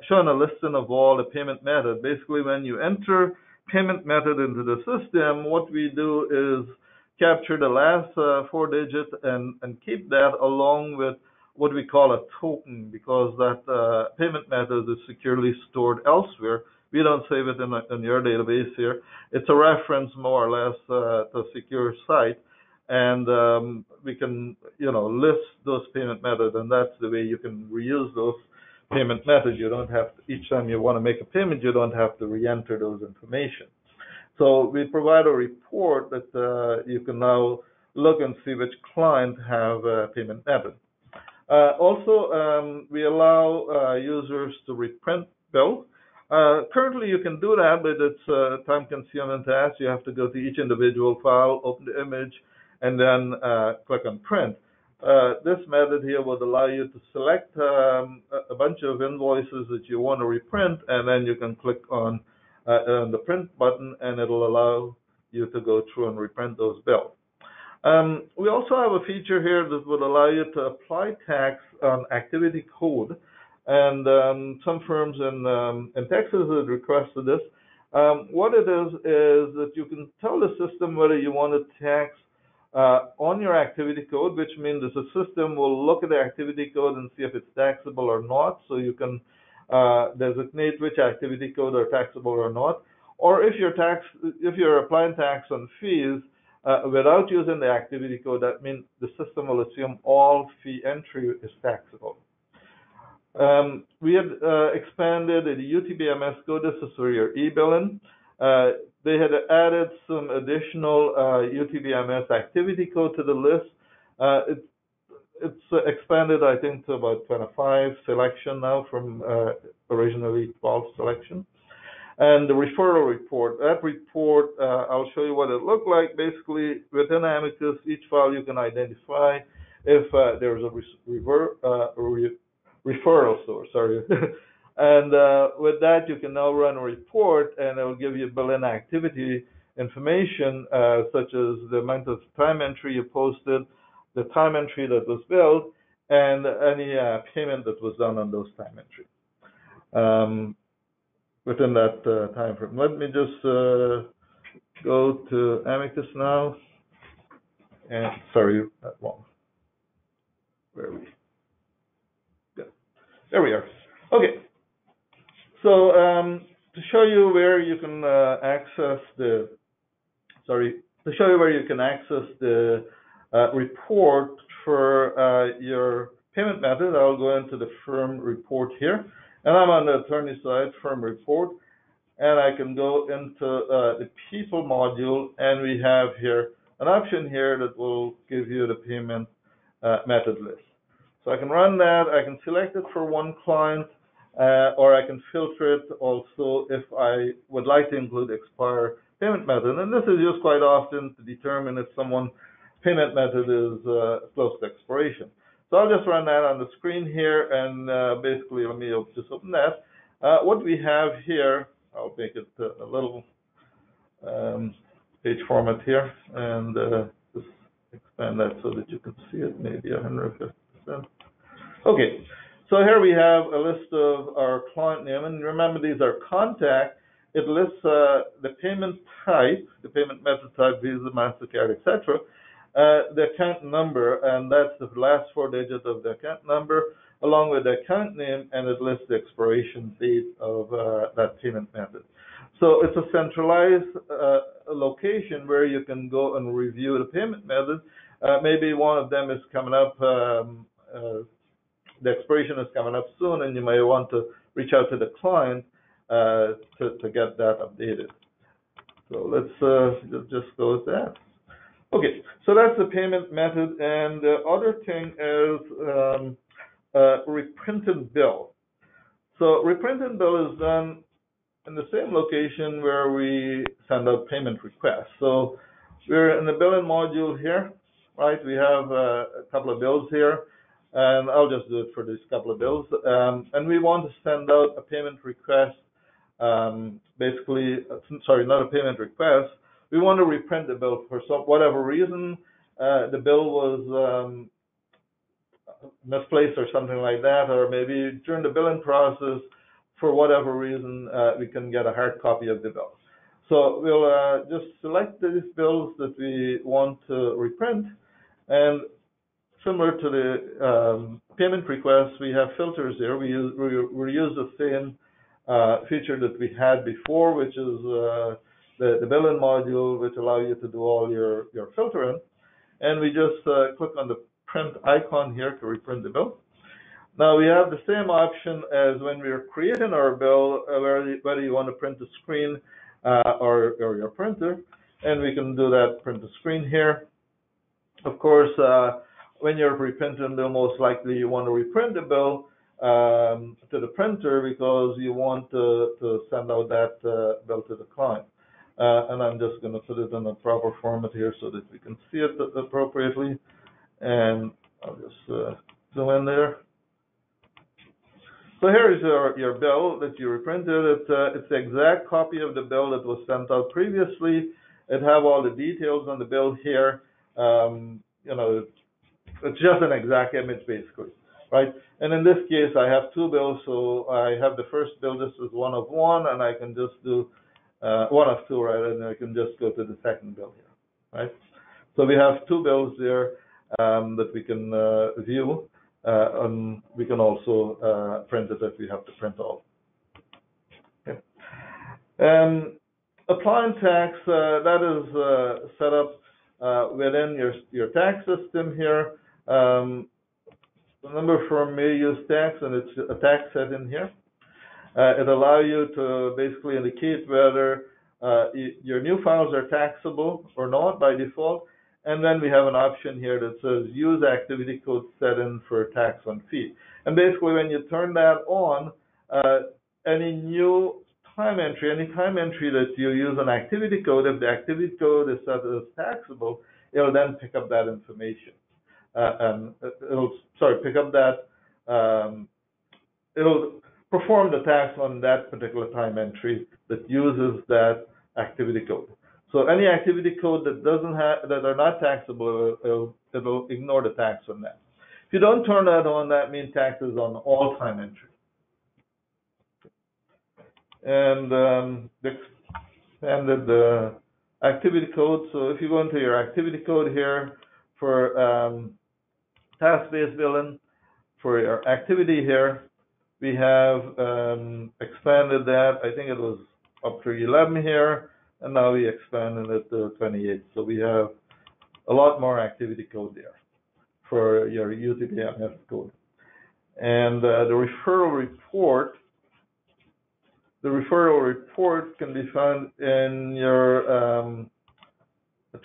showing a listing of all the payment method. Basically, when you enter payment method into the system, what we do is capture the last four digits and, keep that along with what we call a token because that payment method is securely stored elsewhere we don't save it in, a, in your database here. It's a reference more or less uh, to a secure site, and um, we can, you know, list those payment methods, and that's the way you can reuse those payment methods. You don't have to, each time you want to make a payment, you don't have to re-enter those information. So we provide a report that uh, you can now look and see which client have a payment method. Uh, also, um, we allow uh, users to reprint bill. Uh, currently, you can do that, but it's a time-consuming task. You have to go to each individual file, open the image, and then uh, click on print. Uh, this method here would allow you to select um, a bunch of invoices that you want to reprint, and then you can click on, uh, on the print button, and it'll allow you to go through and reprint those bills. Um, we also have a feature here that would allow you to apply tax on activity code and um, some firms in um, in Texas had requested this. Um, what it is is that you can tell the system whether you want to tax uh, on your activity code, which means the system will look at the activity code and see if it's taxable or not. So you can uh, designate which activity code are taxable or not. Or if you're tax, if you're applying tax on fees uh, without using the activity code, that means the system will assume all fee entry is taxable. Um, we had uh, expanded the UTBMS code. This is for your e-billing. Uh, they had added some additional uh, UTBMS activity code to the list. Uh, it, it's expanded, I think, to about 25 selection now from uh, originally 12 selection. And the referral report, that report, uh, I'll show you what it looked like. Basically, within Amicus, each file you can identify if there's a rever- re referral source, sorry. *laughs* and uh, with that, you can now run a report, and it will give you billing activity information, uh, such as the amount of time entry you posted, the time entry that was billed, and any uh, payment that was done on those time entries um, within that uh, time frame. Let me just uh, go to Amicus now. And sorry, that one. Where are we? There we are. Okay. So um, to show you where you can uh, access the, sorry, to show you where you can access the uh, report for uh, your payment method, I'll go into the firm report here. And I'm on the attorney side, firm report. And I can go into uh, the people module, and we have here an option here that will give you the payment uh, method list. So I can run that, I can select it for one client, uh, or I can filter it also if I would like to include expire payment method. And this is used quite often to determine if someone's payment method is uh, close to expiration. So I'll just run that on the screen here, and uh, basically, let me just open that. Uh, what we have here, I'll make it a little um, page format here, and uh, just expand that so that you can see it, maybe 150%. Okay, so here we have a list of our client name, and remember these are contact. It lists uh, the payment type, the payment method type, Visa, MasterCard, etc., uh, the account number, and that's the last four digits of the account number, along with the account name, and it lists the expiration date of uh, that payment method. So it's a centralized uh, location where you can go and review the payment method. Uh, maybe one of them is coming up um, uh, the expiration is coming up soon, and you may want to reach out to the client uh, to, to get that updated. So let's uh, ju- just go with that. Okay, so that's the payment method, and the other thing is um, uh, reprinted bill. So reprinted bill is done in the same location where we send out payment requests. So we're in the billing module here, right? We have uh, a couple of bills here, and I'll just do it for these couple of bills. Um, and we want to send out a payment request, um, basically, uh, sorry, not a payment request. We want to reprint the bill for some whatever reason. Uh, the bill was um, misplaced or something like that, or maybe during the billing process, for whatever reason, uh, we can get a hard copy of the bill. So we'll uh, just select these bills that we want to reprint, and similar to the um, payment requests, we have filters here. We use we, we use the same uh, feature that we had before, which is uh, the, the billing module, which allow you to do all your, your filtering. And we just uh, click on the print icon here to reprint the bill. Now we have the same option as when we are creating our bill, uh, whether, whether you want to print the screen uh, or, or your printer, and we can do that print the screen here. Of course, uh, when you're reprinting the most likely you want to reprint the bill um, to the printer because you want to, to send out that uh, bill to the client. Uh, and I'm just going to put it in a proper format here so that we can see it appropriately. And I'll just uh, zoom in there. So here is your, your bill that you reprinted. It's, uh, it's the exact copy of the bill that was sent out previously. It have all the details on the bill here. Um, you know, it's just an exact image basically, right? And in this case, I have two bills, so I have the first bill. This is one of one, and I can just do uh, one of two, right? And I can just go to the second bill here, right? So we have two bills there um, that we can uh, view. Uh, and we can also uh, print it if we have to print all. Um, applying tax, uh, that is uh, set up within your, your tax system here. Um, remember from may use tax, and it's a tax set in here. Uh, it allows you to basically indicate whether your new files are taxable or not by default. And then we have an option here that says use activity code set in for tax on fee. And basically when you turn that on, uh, any new time entry, any time entry that you use an activity code, if the activity code is set as taxable, it'll then pick up that information. Uh, and it'll, sorry, pick up that, um, it'll perform the tax on that particular time entry that uses that activity code. So any activity code that doesn't have that are not taxable, it'll, it'll ignore the tax on that. If you don't turn that on, that means taxes on all time entry. And um, the expanded the activity code. So if you go into your activity code here for um, task-based billing, for your activity here, we have um, expanded that. I think it was up to 11 here and now we expanded it to 28. So we have a lot more activity code there for your UTBMS code. And uh, the referral report, the referral report can be found in your um,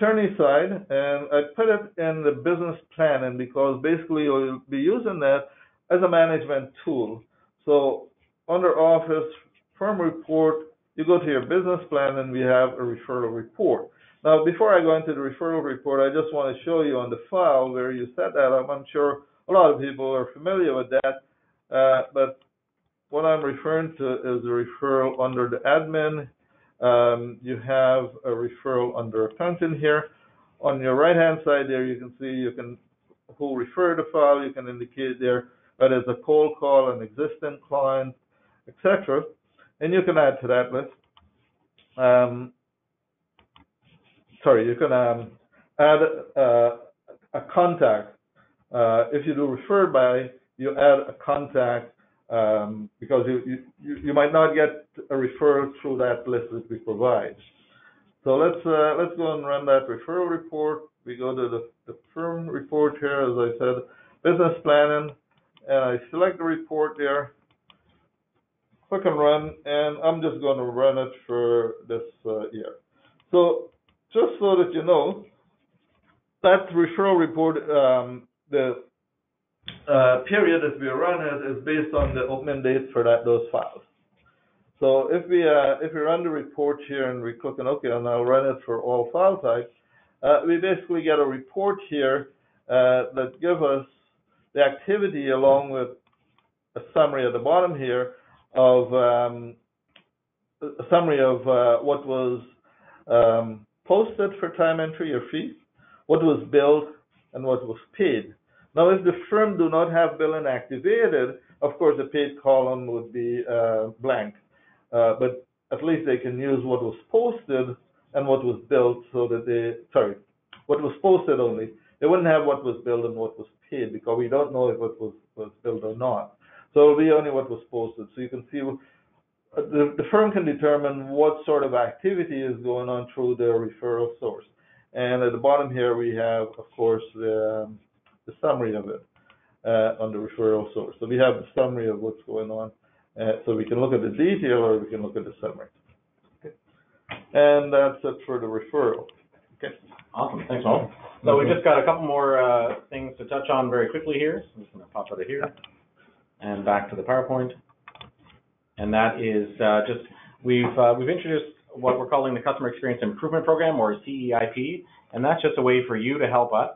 attorney side, and I put it in the business planning because basically you'll be using that as a management tool. So under Office, firm report, you go to your business plan and we have a referral report. Now, before I go into the referral report, I just want to show you on the file where you set that up. I'm sure a lot of people are familiar with that, uh, but what I'm referring to is a referral under the admin. Um, you have a referral under accountant here. On your right-hand side there, you can see you can who refer the file. You can indicate there whether it's a cold call, an existing client, etc and you can add to that list. Um, sorry, you can um, add uh, a contact. Uh, if you do referred by, you add a contact because you might not get a referral through that list that we provide. So let's uh, let's go and run that referral report. We go to the, the firm report here, as I said, business planning, and I select the report there click and run, and I'm just going to run it for this uh, year. So just so that you know, that referral report, um, the uh, period that we run it is based on the opening date for that those files. So if we uh, if we run the report here and we click on OK, and I'll run it for all file types, uh, we basically get a report here uh, that gives us the activity along with a summary at the bottom here of um, a summary of uh, what was um, posted for time entry or fee, what was billed, and what was paid. Now, if the firm do not have billing activated, of course, the paid column would be uh, blank. Uh, but at least they can use what was posted and what was built so that they, sorry, what was posted only. They wouldn't have what was built and what was paid because we don't know if it was, was billed or not. So it'll be only what was posted. So you can see uh, the, the firm can determine what sort of activity is going on through their referral source. And at the bottom here, we have, of course, the, um, the summary of it uh, on the referral source. So we have the summary of what's going on. Uh, so we can look at the detail or we can look at the summary. Okay. And that's it for the referral. Okay. Awesome, thanks, Mo. So we just got a couple more uh, things to touch on very quickly here. So I'm just going to pop out of here and back to the PowerPoint. And that is uh, just we've uh, we've introduced what we're calling the Customer Experience Improvement Program, or CEIP, and that's just a way for you to help us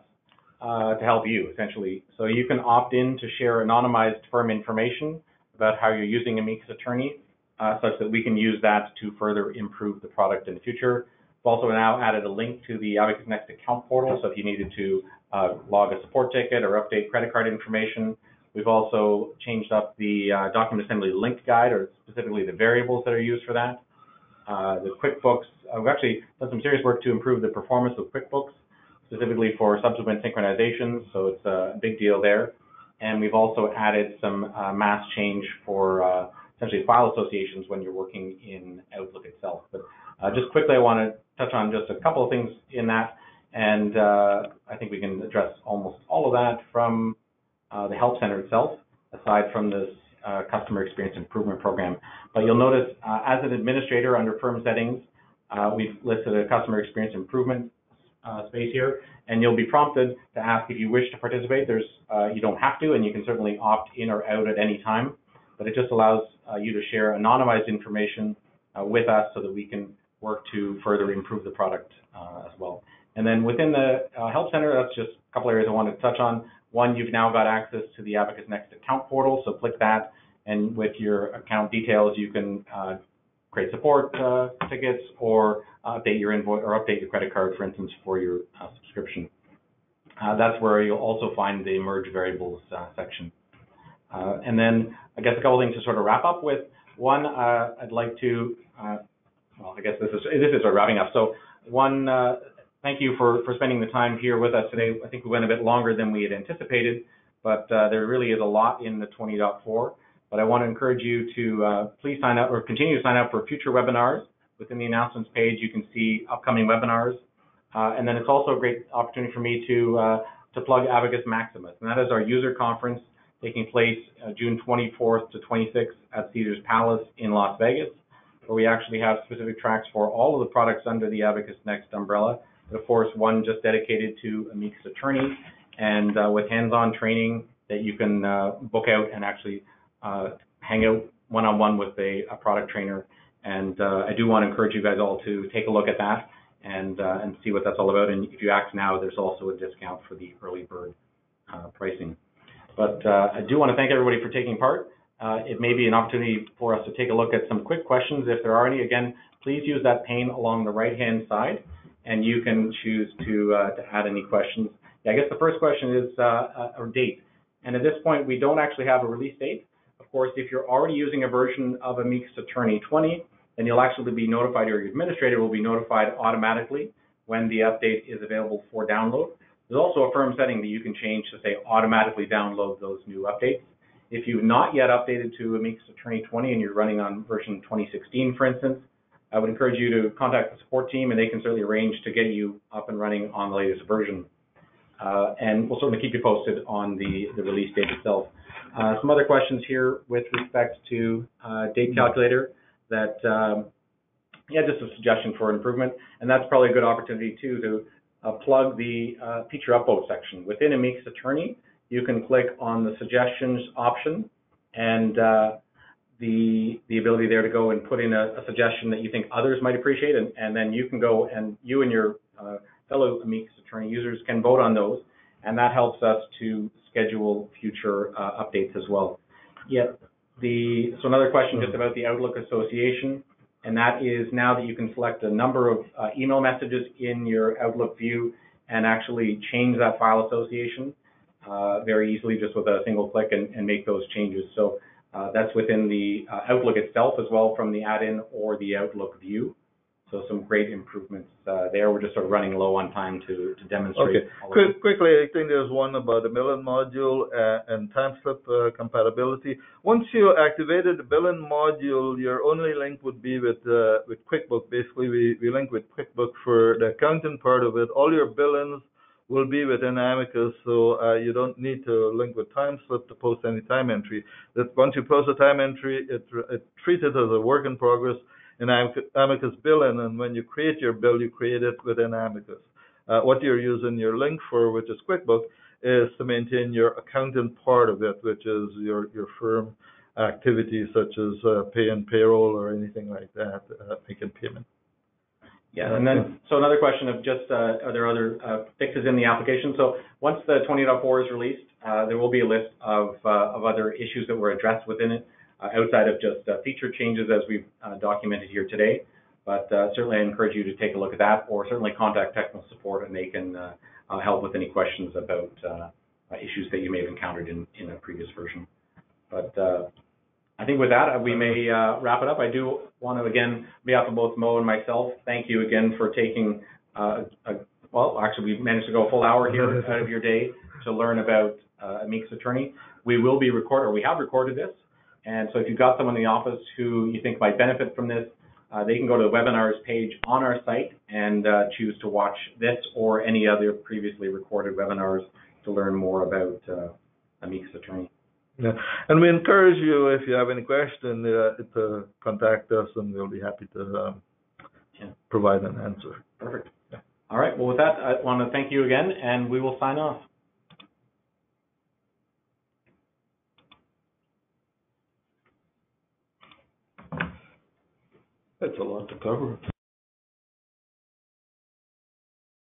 uh, to help you essentially. So you can opt in to share anonymized firm information about how you're using Amicus Attorney, uh, such that we can use that to further improve the product in the future. We've also now added a link to the Abacus Next account portal, so if you needed to uh, log a support ticket or update credit card information. We've also changed up the uh, document assembly link guide, or specifically the variables that are used for that. Uh, the QuickBooks, uh, we've actually done some serious work to improve the performance of QuickBooks, specifically for subsequent synchronizations, so it's a big deal there. And we've also added some uh, mass change for uh, essentially file associations when you're working in Outlook itself. But uh, just quickly, I want to touch on just a couple of things in that, and uh, I think we can address almost all of that from uh, the Help Center itself, aside from this uh, Customer Experience Improvement Program. But you'll notice, as an administrator under Firm Settings, we've listed a Customer Experience Improvement space here, and you'll be prompted to ask if you wish to participate. There's, uh, you don't have to, and you can certainly opt in or out at any time, but it just allows uh, you to share anonymized information uh, with us so that we can work to further improve the product uh, as well. And then within the uh, Help Center, that's just a couple areas I wanted to touch on. One, you've now got access to the Abacus Next account portal, so click that, and with your account details, you can uh, create support tickets or update your invoice or update your credit card, for instance, for your uh, subscription. Uh, that's where you'll also find the merge variables uh, section. Uh, and then I guess a couple things to sort of wrap up with. One, uh, I'd like to, uh, well, I guess this is this is our wrapping up. So one, thank you for for spending the time here with us today. I think we went a bit longer than we had anticipated, but there really is a lot in the 20.4. But I want to encourage you to please sign up or continue to sign up for future webinars. Within the announcements page, you can see upcoming webinars. Uh, and then it's also a great opportunity for me to, uh, to plug Abacus Maximus. And that is our user conference taking place uh, June 24th to 26th at Caesars Palace in Las Vegas, where we actually have specific tracks for all of the products under the Abacus Next umbrella. But of course, one just dedicated to Amicus Attorney and uh, with hands-on training that you can uh, book out and actually uh, hang out one-on-one with a, a product trainer and uh, I do want to encourage you guys all to take a look at that and uh, and see what that's all about. And if you act now, there's also a discount for the early bird uh, pricing. But uh, I do want to thank everybody for taking part. Uh, it may be an opportunity for us to take a look at some quick questions if there are any. Again, please use that pane along the right-hand side, and you can choose to to add any questions. Yeah, I guess the first question is a date. And at this point, we don't actually have a release date. Of course, if you're already using a version of Amicus Attorney 20, then you'll actually be notified, or your administrator will be notified automatically when the update is available for download. There's also a firm setting that you can change to say automatically download those new updates. If you've not yet updated to Amicus Attorney 20 and you're running on version 2016, for instance, I would encourage you to contact the support team and they can certainly arrange to get you up and running on the latest version. Uh, and we'll certainly keep you posted on the, the release date itself. Uh, some other questions here with respect to uh, date calculator that um, yeah, just a suggestion for improvement, and that's probably a good opportunity too to uh, plug the uh, feature upvote section. Within Amicus Attorney, you can click on the suggestions option and uh, the the ability there to go and put in a, a suggestion that you think others might appreciate, and, and then you can go and you and your uh, fellow Amicus Attorney users can vote on those, and that helps us to schedule future uh, updates as well. Yet the so another question just about the Outlook Association, and that is now that you can select a number of uh, email messages in your Outlook view and actually change that file association uh, very easily just with a single click and, and make those changes. So uh, that's within the uh, Outlook itself as well from the add-in or the Outlook view. So some great improvements uh, there. We're just sort of running low on time to, to demonstrate. Okay. quickly, I think there's one about the Billing module uh, and timestamp uh, compatibility. Once you activated the Billing module, your only link would be with uh, with QuickBook. Basically, we, we link with QuickBook for the accounting part of it. All your billings will be within Amicus, so uh, you don't need to link with TimeSlip to post any time entry. That once you post a time entry, it, it treats it as a work in progress in Amicus Billing, and when you create your bill, you create it within Amicus. Uh, what you're using your link for, which is QuickBook, is to maintain your accounting part of it, which is your your firm activities such as uh, pay and payroll or anything like that, uh, making payment. Yeah, and then, so another question of just, uh, are there other uh, fixes in the application? So once the 20.4 is released, uh, there will be a list of, uh, of other issues that were addressed within it, outside of just uh, feature changes as we've uh, documented here today. But uh, certainly I encourage you to take a look at that, or certainly contact technical support and they can uh, uh, help with any questions about uh, uh, issues that you may have encountered in, in a previous version. But uh, I think with that, uh, we may uh, wrap it up. I do want to, again, on behalf of both Mo and myself, thank you again for taking, uh, a, well, actually, we managed to go a full hour here *laughs* out of your day to learn about uh, Amicus Attorney. We will be record, or we have recorded this, and so if you've got someone in the office who you think might benefit from this, uh, they can go to the webinars page on our site and uh, choose to watch this or any other previously recorded webinars to learn more about uh, Amicus Attorney. Yeah. And we encourage you, if you have any question, uh, to contact us, and we'll be happy to um, Yeah. provide an answer. Perfect. All right, well, with that, I want to thank you again, and we will sign off. That's a lot to cover.